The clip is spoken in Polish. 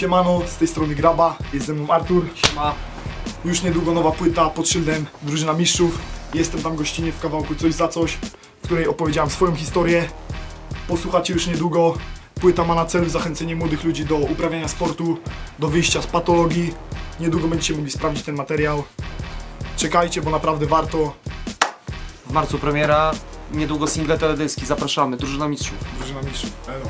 Siemano, z tej strony Graba, jest ze mną Artur. Siema. Już niedługo nowa płyta pod szyldem Drużyna Mistrzów. Jestem tam gościnnie w kawałku Coś za Coś, w której opowiedziałem swoją historię. Posłuchacie już niedługo. Płyta ma na celu zachęcenie młodych ludzi do uprawiania sportu, do wyjścia z patologii. Niedługo będziecie mogli sprawdzić ten materiał. Czekajcie, bo naprawdę warto. W marcu premiera, niedługo single teledyski, zapraszamy, drużyna mistrzów. Drużyna Mistrzów. Elo.